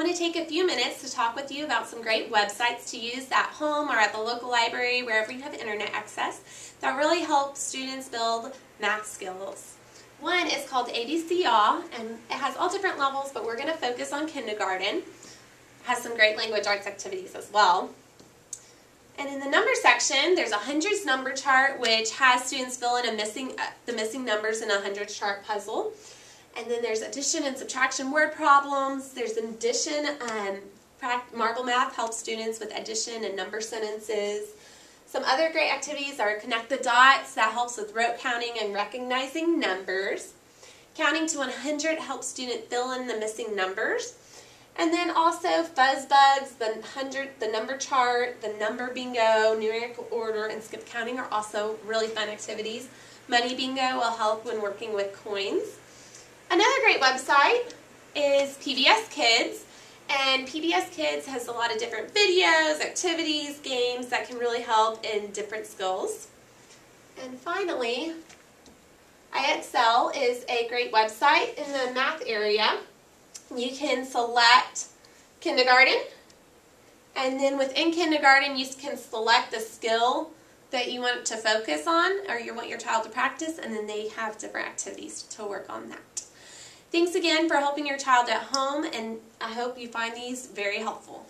want to take a few minutes to talk with you about some great websites to use at home or at the local library, wherever you have internet access, that really help students build math skills. One is called ABCYA, and it has all different levels, but we're going to focus on kindergarten. It has some great language arts activities as well. And in the number section, there's a hundreds number chart, which has students fill in a missing, uh, the missing numbers in a hundreds chart puzzle. And then there's addition and subtraction word problems. There's addition, um, Marble Math helps students with addition and number sentences. Some other great activities are Connect the Dots, that helps with rote counting and recognizing numbers. Counting to 100 helps students fill in the missing numbers. And then also Fuzz Bugs, the hundred, the number chart, the number bingo, numerical order, and skip counting are also really fun activities. Money bingo will help when working with coins. Another great website is PBS Kids. And PBS Kids has a lot of different videos, activities, games that can really help in different skills. And finally, IXL is a great website in the math area. You can select kindergarten, and then within kindergarten, you can select the skill that you want to focus on or you want your child to practice, and then they have different activities to work on that. Thanks again for helping your child at home, and I hope you find these very helpful.